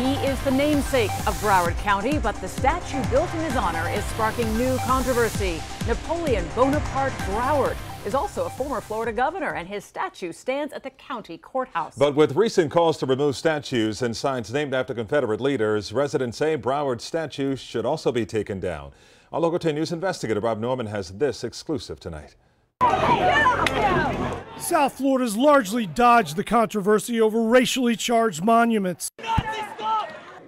He is the namesake of Broward County, but the statue built in his honor is sparking new controversy. Napoleon Bonaparte Broward is also a former Florida governor, and his statue stands at the county courthouse. But with recent calls to remove statues and signs named after Confederate leaders, residents say Broward's statue should also be taken down. Our local 10 News investigator Bob Norman has this exclusive tonight. South Florida's largely dodged the controversy over racially charged monuments.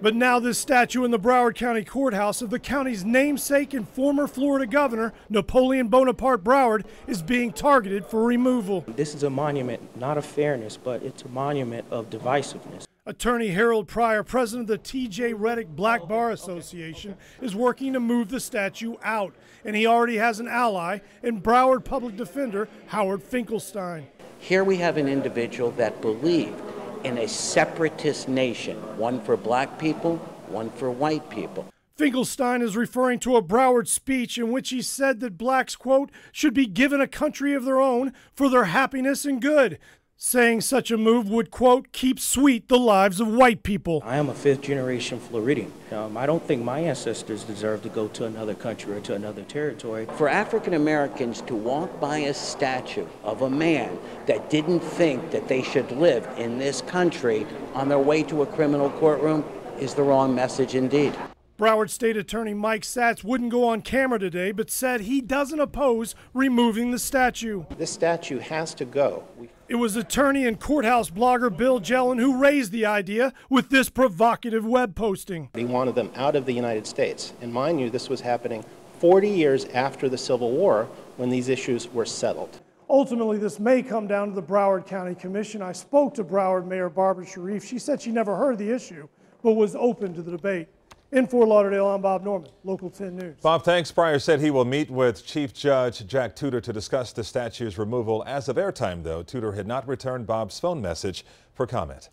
But now this statue in the Broward County Courthouse of the county's namesake and former Florida governor, Napoleon Bonaparte Broward, is being targeted for removal. This is a monument not of fairness, but it's a monument of divisiveness. Attorney Harold Pryor, president of the TJ Reddick Black Bar Association, is working to move the statue out, and he already has an ally in Broward Public Defender Howard Finkelstein. Here we have an individual that believed in a separatist nation, one for black people, one for white people. Finkelstein is referring to a Broward speech in which he said that blacks, quote, should be given a country of their own for their happiness and good saying such a move would, quote, keep sweet the lives of white people. I am a fifth generation Floridian. Um, I don't think my ancestors deserve to go to another country or to another territory. For African Americans to walk by a statue of a man that didn't think that they should live in this country on their way to a criminal courtroom is the wrong message indeed. Broward State Attorney Mike Satz wouldn't go on camera today, but said he doesn't oppose removing the statue. This statue has to go. It was attorney and courthouse blogger Bill Gelin who raised the idea with this provocative web posting. He wanted them out of the United States. And mind you, this was happening 40 years after the Civil War when these issues were settled. Ultimately, this may come down to the Broward County Commission. I spoke to Broward Mayor Barbara Sharief. She said she never heard the issue, but was open to the debate. In Fort Lauderdale, I'm Bob Norman, Local 10 News. Bob, thanks. Pryor said he will meet with Chief Judge Jack Tuter to discuss the statue's removal. As of airtime, though, Tuter had not returned Bob's phone message for comment.